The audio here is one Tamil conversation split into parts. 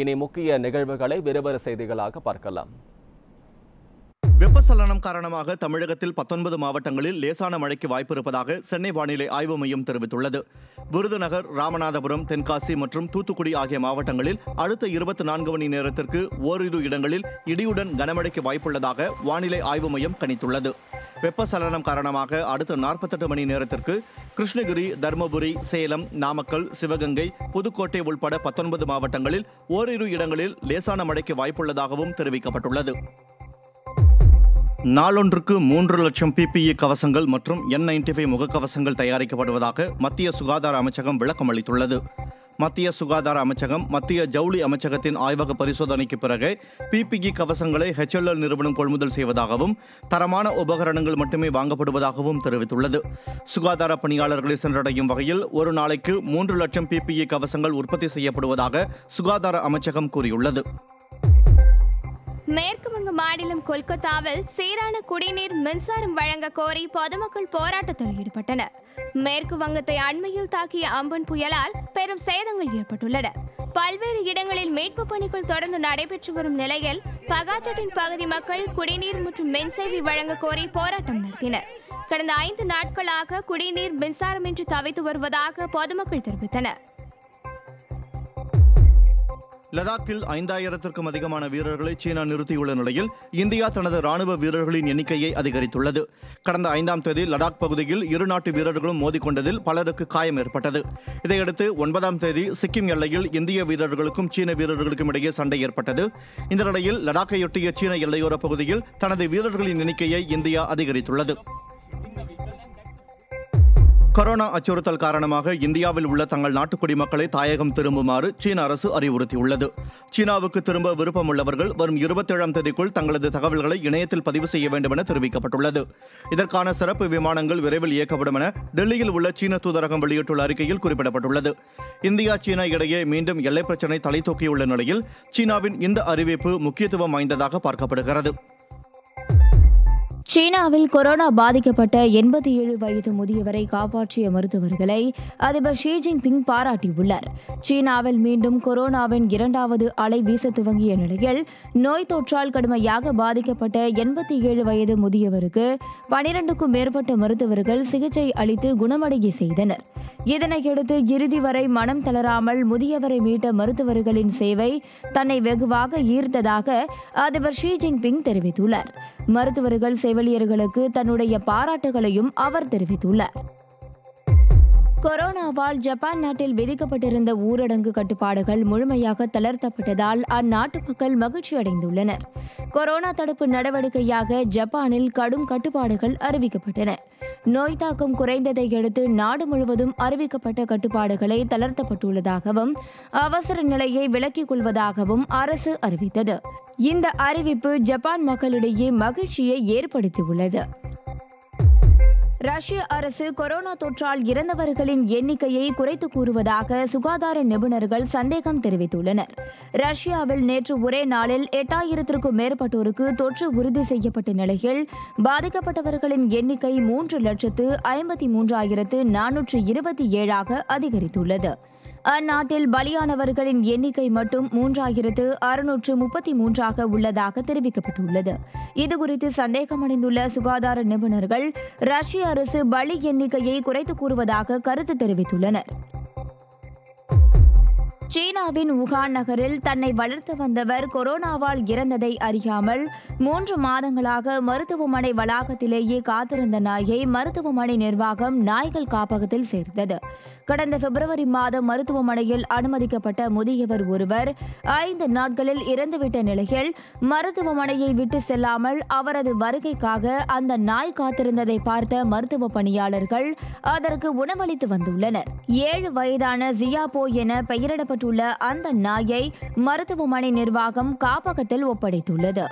இனி முக்கிய நிகழ்வுகளை விறுவிறு செய்திகளாக பார்க்கலாம். வெப்பச்சலனம் காரணமாக தமிழகத்தில் பத்தொன்பது மாவட்டங்களில் லேசான மழைக்கு வாய்ப்பு இருப்பதாக சென்னை வானிலை ஆய்வு மையம் தெரிவித்துள்ளது. விருதுநகர் ராமநாதபுரம் தென்காசி மற்றும் தூத்துக்குடி ஆகிய மாவட்டங்களில் அடுத்த இருபத்தி நான்கு மணி நேரத்திற்கு ஓரிரு இடங்களில் இடியுடன் கனமழைக்கு வாய்ப்புள்ளதாக வானிலை ஆய்வு மையம் கணித்துள்ளது. வெப்பசலனம் காரணமாக அடுத்த நாற்பத்தெட்டு மணி நேரத்திற்கு கிருஷ்ணகிரி தருமபுரி சேலம் நாமக்கல் சிவகங்கை புதுக்கோட்டை உள்பட பத்தொன்பது மாவட்டங்களில் ஓரிரு இடங்களில் லேசான மழைக்கு வாய்ப்புள்ளதாகவும் தெரிவிக்கப்பட்டுள்ளது. நாளொன்றுக்கு மூன்று லட்சம் பிபிஇ கவசங்கள் மற்றும் என் நைன்டி ஃபைவ் முகக்கவசங்கள் தயாரிக்கப்படுவதாக மத்திய சுகாதார அமைச்சகம் விளக்கம் அளித்துள்ளது மத்திய சுகாதார அமைச்சகம் மத்திய ஜவுளி அமைச்சகத்தின் ஆய்வக பரிசோதனைக்கு பிறகு பிபிஇ கவசங்களை ஹெச்எல்எல் நிறுவனம் கொள்முதல் செய்வதாகவும் தரமான உபகரணங்கள் மட்டுமே வாங்கப்படுவதாகவும் தெரிவித்துள்ளது. சுகாதார பணியாளர்களை சென்றடையும் வகையில் ஒரு நாளைக்கு மூன்று லட்சம் பிபிஇ கவசங்கள் உற்பத்தி செய்யப்படுவதாக சுகாதார அமைச்சகம் கூறியுள்ளது. மேற்கு வங்க மாநிலம் கொல்கத்தாவில் சீரான குடிநீர் மின்சாரம் வழங்க கோரி பொதுமக்கள் போராட்டத்தில் ஈடுபட்டனர். மேற்கு வங்கத்தை அண்மையில் தாக்கிய அம்பன் புயலால் பெரும் சேதங்கள் ஏற்பட்டுள்ளன. பல்வேறு இடங்களில் மீட்பு பணிகள் தொடர்ந்து நடைபெற்று வரும் நிலையில் பகாச்சட்டின் பகுதி மக்கள் குடிநீர் மற்றும் மின்சேவை வழங்க கோரி போராட்டம் நடத்தினர். கடந்த ஐந்து நாட்களாக குடிநீர் மின்சாரமின்றி தவித்து வருவதாக பொதுமக்கள் தெரிவித்தனர். லடாக்கில் ஐந்தாயிரத்திற்கும் அதிகமான வீரர்களை சீனா நிறுத்தியுள்ள நிலையில் இந்தியா தனது ராணுவ வீரர்களின் எண்ணிக்கையை அதிகரித்துள்ளது. கடந்த ஐந்தாம் தேதி லடாக் பகுதியில் இரு நாட்டு வீரர்களும் மோதிக்கொண்டதில் பலருக்கு காயம் ஏற்பட்டது. இதையடுத்து ஒன்பதாம் தேதி சிக்கிம் எல்லையில் இந்திய வீரர்களுக்கும் சீன வீரர்களுக்கும் இடையே சண்டை ஏற்பட்டது. இந்த நிலையில் லடாக்கையொட்டிய சீன எல்லையோர பகுதியில் தனது வீரர்களின் எண்ணிக்கையை இந்தியா அதிகரித்துள்ளது. கொரோனா அச்சுறுத்தல் காரணமாக இந்தியாவில் உள்ள தங்கள் நாட்டு குடிமக்களை தாயகம் திரும்புமாறு சீன அரசு அறிவுறுத்தியுள்ளது. சீனாவுக்கு திரும்ப விருப்பம் உள்ளவர்கள் வரும் இருபத்தேழாம் தேதிக்குள் தங்களது தகவல்களை இணையத்தில் பதிவு செய்ய வேண்டும் என தெரிவிக்கப்பட்டுள்ளது. இதற்கான சிறப்பு விமானங்கள் விரைவில் இயக்கப்படும் என டெல்லியில் உள்ள சீன தூதரகம் வெளியிட்டுள்ள அறிக்கையில் குறிப்பிடப்பட்டுள்ளது. இந்தியா சீனா இடையே மீண்டும் எல்லை பிரச்சினை தலை தூக்கியுள்ள நிலையில் சீனாவின் இந்த அறிவிப்பு முக்கியத்துவம் வாய்ந்ததாக பார்க்கப்படுகிறது. சீனாவில் கொரோனா பாதிக்கப்பட்ட எண்பத்தி ஏழு வயது முதியவரை காப்பாற்றிய மருத்துவர்களை அதிபர் ஷி ஜின்பிங் பாராட்டியுள்ளார். சீனாவில் மீண்டும் கொரோனாவின் இரண்டாவது அலை வீச துவங்கிய நிலையில் நோய் தொற்றால் கடுமையாக பாதிக்கப்பட்ட எண்பத்தி ஏழு வயது முதியவருக்கு பனிரெண்டுக்கும் மேற்பட்ட மருத்துவர்கள் சிகிச்சை அளித்து குணமடைய செய்தனர். இதனையடுத்து இறுதி வரை மனம் தளராமல் முதியவரை மீட்ட மருத்துவர்களின் சேவை தன்னை வெகுவாக ஈர்த்ததாக அதிபர் ஷி ஜின்பிங் தெரிவித்துள்ளார். மருத்துவர்கள் செவிலியர்களுக்கு தன்னுடைய பாராட்டுகளையும் அவர் தெரிவித்துள்ளார். கொரோனாவால் ஜப்பான் நாட்டில் விதிக்கப்பட்டிருந்த ஊரடங்கு கட்டுப்பாடுகள் முழுமையாக தளர்த்தப்பட்டதால் அந்நாட்டு மக்கள் மகிழ்ச்சி அடைந்துள்ளனர். கொரோனா தடுப்பு நடவடிக்கையாக ஜப்பானில் கடும் கட்டுப்பாடுகள் அறிவிக்கப்பட்டன. நோய் தாக்கம் குறைந்ததை அடுத்து நாடு முழுவதும் அறிவிக்கப்பட்ட கட்டுப்பாடுகளை தளர்த்தப்பட்டுள்ளதாகவும் அவசர நிலையை விலக்கிக் கொள்வதாகவும் அரசு அறிவித்தது. இந்த அறிவிப்பு ஜப்பான் மக்களிடையே மகிழ்ச்சியை ஏற்படுத்தியுள்ளது. ரஷ்ய அரசு கொரோனா தொற்றால் இறந்தவர்களின் எண்ணிக்கையை குறைத்து கூறுவதாக சுகாதார நிபுணர்கள் சந்தேகம் தெரிவித்துள்ளனர். ரஷ்யாவில் நேற்று ஒரே நாளில் எட்டாயிரத்திற்கும் மேற்பட்டோருக்கு தொற்று உறுதி செய்யப்பட்ட நிலையில் பாதிக்கப்பட்டவர்களின் எண்ணிக்கை மூன்று லட்சத்து ஐம்பத்தி மூன்றாயிரத்து நானூற்று இருபத்தி ஏழாக அதிகரித்துள்ளது. அந்நாட்டில் பலியானவர்களின் எண்ணிக்கை மட்டும் மூன்றாயிரத்து அறுநூற்று முப்பத்தி மூன்றாக உள்ளதாக தெரிவிக்கப்பட்டுள்ளது. இதுகுறித்து சந்தேகமடைந்துள்ள சுகாதார நிபுணர்கள் ரஷ்ய அரசு பலி எண்ணிக்கையை குறைத்து கூறுவதாக கருத்து தெரிவித்துள்ளனர். சீனாவின் உகான் நகரில் தன்னை வளர்த்து வந்தவர் கொரோனாவால் இறந்ததை அறியாமல் மூன்று மாதங்களாக மருத்துவமனை வளாகத்திலேயே காத்திருந்த நாயை மருத்துவமனை நிர்வாகம் நாய்கள் காப்பகத்தில் சேர்த்தது. கடந்த பிப்ரவரி மாதம் மருத்துவமனையில் அனுமதிக்கப்பட்ட முதியவர் ஒருவர் ஐந்து நாட்களில் இறந்துவிட்ட நிலையில் மருத்துவமனையை விட்டு செல்லாமல் அவரது வருகைக்காக அந்த நாய் காத்திருந்ததை பார்த்த மருத்துவ பணியாளர்கள் அதற்கு உணவளித்து வந்துள்ளனர். ஏழு வயதான ஜியாபோ என பெயரிடப்பட்ட பெயரிடப்பட்டுள்ள அந்த நாயை மருத்துவமனை நிர்வாகம் காப்பகத்தில் ஒப்படைத்துள்ளது.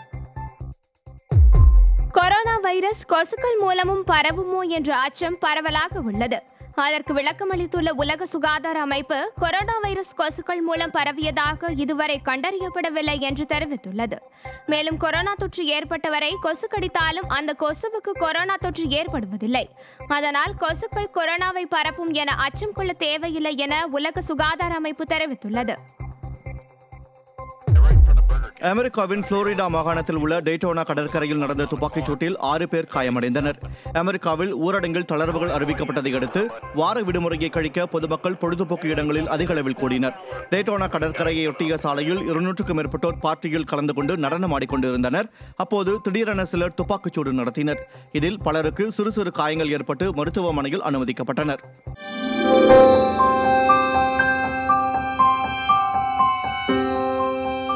கொரோனா வைரஸ் கொசுக்கள் மூலமும் பரவுமோ என்ற அச்சம் பரவலாக உள்ளது. அதற்கு விளக்கமளித்துள்ள உலக சுகாதார அமைப்பு கொரோனா வைரஸ் கொசுக்கள் மூலம் பரவியதாக இதுவரை கண்டறியப்படவில்லை என்று தெரிவித்துள்ளது. மேலும் கொரோனா தொற்று ஏற்பட்டவரை கொசு கடித்தாலும் அந்த கொசுவுக்கு கொரோனா தொற்று ஏற்படுவதில்லை. அதனால் கொசுக்கள் கொரோனாவை பரப்பும் என அச்சம் கொள்ள தேவையில்லை என உலக சுகாதார அமைப்பு தெரிவித்துள்ளது. அமெரிக்காவின் புளோரிடா மாகாணத்தில் உள்ள டேட்டோனா கடற்கரையில் நடந்த துப்பாக்கிச் சூட்டில் ஆறு பேர் காயமடைந்தனர். அமெரிக்காவில் ஊரடங்கில் தளர்வுகள் அறிவிக்கப்பட்டதை அடுத்து வார விடுமுறையை கழிக்க பொதுமக்கள் பொழுதுபோக்கு இடங்களில் அதிக அளவில் கூடினர். டேட்டோனா கடற்கரையொட்டிய சாலையில் இருநூற்றுக்கும் மேற்பட்டோர் பார்ட்டியில் கலந்து கொண்டு நடனம் ஆடிக்கொண்டிருந்தனர். அப்போது திடீரென சிலர் துப்பாக்கிச்சூடு நடத்தினர். இதில் பலருக்கு சிறு சிறு காயங்கள் ஏற்பட்டு மருத்துவமனையில் அனுமதிக்கப்பட்டனர்.